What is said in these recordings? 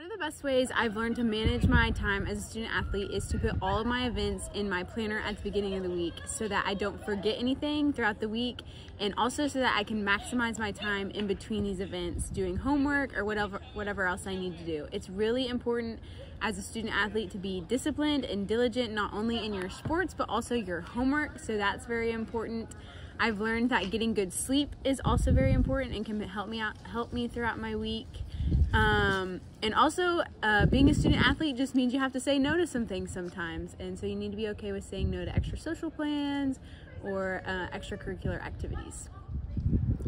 One of the best ways I've learned to manage my time as a student athlete is to put all of my events in my planner at the beginning of the week so that I don't forget anything throughout the week and also so that I can maximize my time in between these events doing homework or whatever whatever else I need to do. It's really important as a student athlete to be disciplined and diligent not only in your sports but also your homework so that's very important. I've learned that getting good sleep is also very important and can help me out help me throughout my week. Um, and also, uh, being a student athlete just means you have to say no to some things sometimes. And so you need to be okay with saying no to extra social plans or uh, extracurricular activities.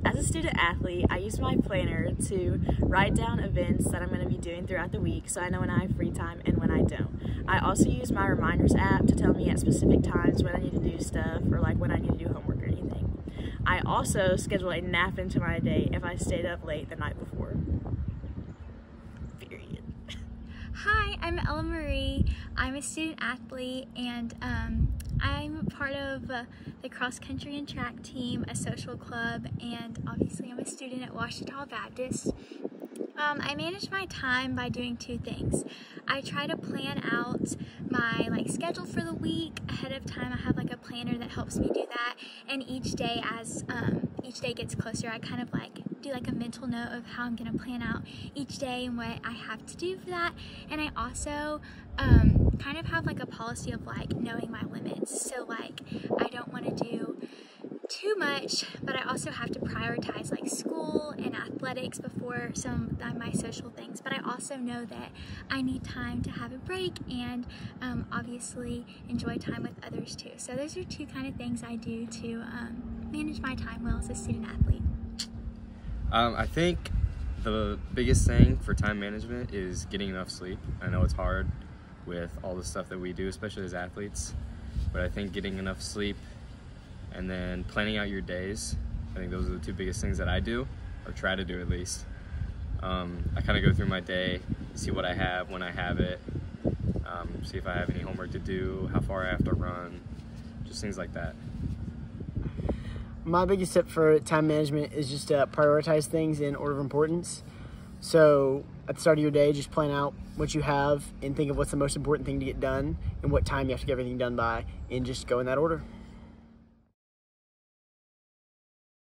As a student athlete, I use my planner to write down events that I'm going to be doing throughout the week so I know when I have free time and when I don't. I also use my reminders app to tell me at specific times when I need to do stuff or like when I need to do homework or anything. I also schedule a nap into my day if I stayed up late the night before. Hi, I'm Ella Marie. I'm a student athlete and um, I'm part of uh, the cross country and track team, a social club, and obviously I'm a student at Ouachita Baptist. Um, I manage my time by doing two things. I try to plan out my like schedule for the week ahead of time. I have like a planner that helps me do that, and each day as um, each day gets closer, I kind of like do like a mental note of how I'm gonna plan out each day and what I have to do for that. And I also um, kind of have like a policy of like knowing my limits. So like I don't want to do too much, but I also have to prioritize like school and athletics before some of my social things. But I also know that I need time to have a break and um, obviously enjoy time with others too. So those are two kind of things I do to um, manage my time well as a student athlete. Um, I think the biggest thing for time management is getting enough sleep. I know it's hard with all the stuff that we do, especially as athletes, but I think getting enough sleep and then planning out your days. I think those are the two biggest things that I do, or try to do at least. Um, I kind of go through my day, see what I have when I have it, um, see if I have any homework to do, how far I have to run, just things like that. My biggest tip for time management is just to prioritize things in order of importance. So at the start of your day, just plan out what you have and think of what's the most important thing to get done and what time you have to get everything done by, and just go in that order.